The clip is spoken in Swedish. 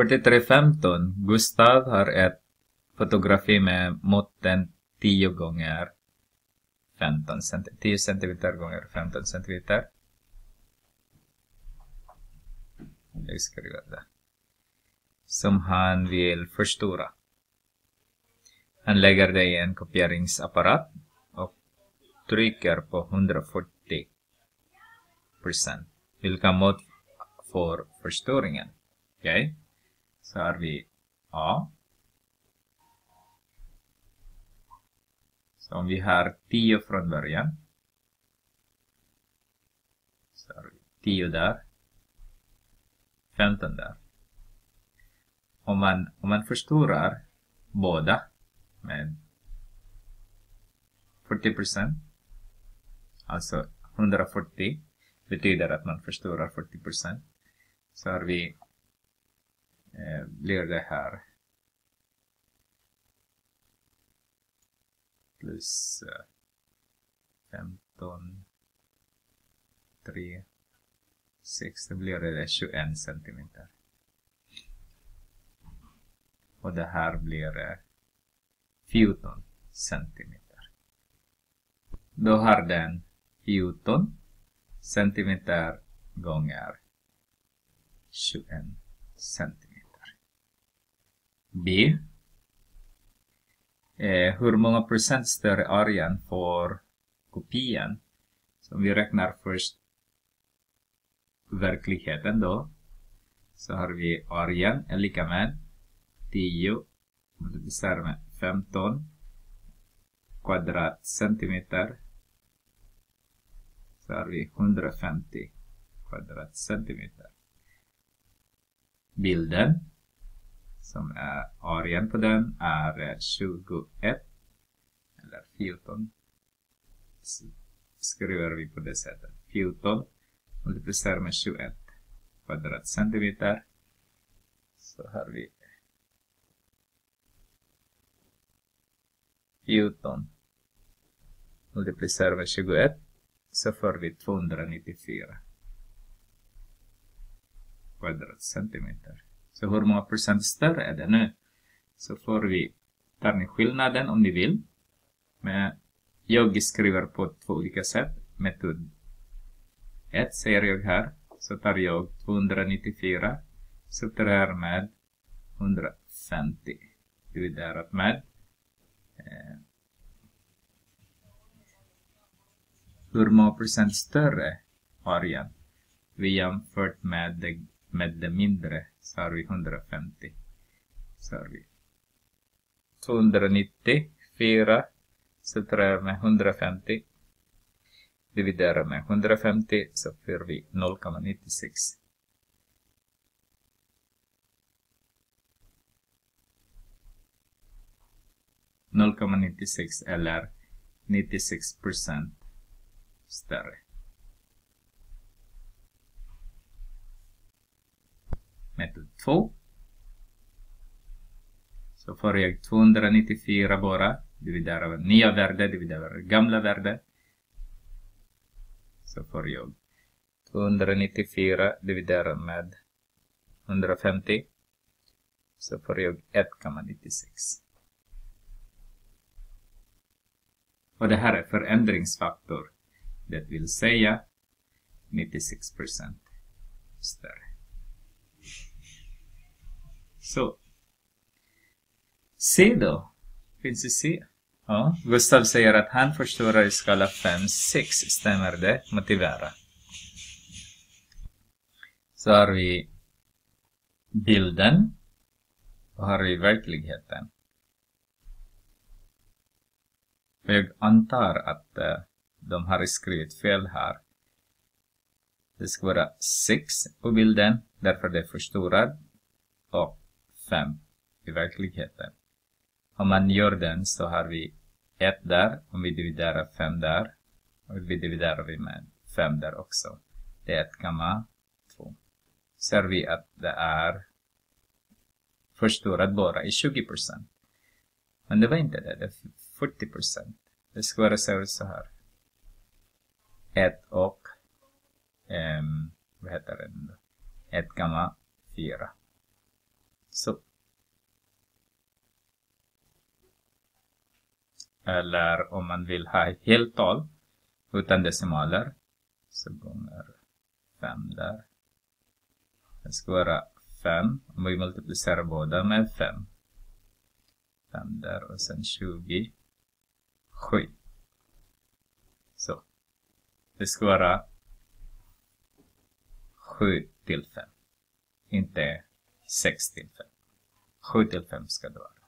4315. Gustav har ett fotografi med måtten 10 gånger 15 cm. 10 cm gånger 15 cm. Jag skriver det. Som han vill förstora. Han lägger det i en kopieringsapparat och trycker på 140 procent. Vilka mått får förstoringen? Okej. Okay. Så har vi A. Så om vi har 10 från början. Så har vi 10 där. 15 där. Om man, om man förstorar båda med 40 procent, alltså 140, betyder att man förstorar 40 procent, så har vi, Eh, blir det här plus 15, 3, 6, då blir det 21 centimeter. Och det här blir eh, 14 centimeter. Då har den 14 centimeter gånger 21 centimeter. B. Eh, hur många procent större arean får kopian? Så om vi räknar först verkligheten då. Så har vi arean är lika med 10 multiplicerat med 15 kvadratcentimeter så har vi 150 kvadratcentimeter. Bilden som är arean på den är eh, 21 eller 14 skriver vi på det sättet. 14 multiplicerar med 21 kvadratcentimeter så har vi 14 multiplicerar med 21 så får vi 294 kvadratcentimeter. Så hur många procent större är det nu? Så får vi, tar ni skillnaden om ni vill. Men jag skriver på två olika sätt. Metod 1 säger jag här. Så tar jag 294 subtraherar med 150 dividerat med eh, hur många procent större arean vi jämfört med med det mindre så har vi 150 så har vi 294 subtraherar med 150 dividerar med 150 så får vi 0,96 0,96 eller 96 procent större. Metod 2. Så får jag 294 bara, dividerar över nya värde, dividerar över gamla värde. Så får jag 294 dividerat med 150. Så får jag 1,96. Och det här är förändringsfaktor. Det vill säga 96 procent större. Så. C då? Finns det C? Ja, Gustav säger att han förstorar i skala 5, 6. Stämmer det? Motivera. Så har vi bilden. Och har vi verkligheten. För jag antar att uh, de har skrivit fel här. Det ska vara 6 på bilden, därför det är förstorad, och 5 i verkligheten. Om man gör den så har vi 1 där, om vi dividerar 5 där, och vi dividerar vi med 5 där också. Det är 1,2. Ser vi att det är förstorat bara i 20% Men det var inte det, det är 40%. Det skulle vara så här. 1 och um, vad heter det? nu, 1,4. Så. Eller om man vill ha ett heltal utan decimaler så gånger 5 där. Det ska vara 5 om vi multiplicerar båda med 5. 5 där och sen 20. 7. Så. Det ska vara 7 till 5. Inte 6 till 5. 7 till 5 ska det vara.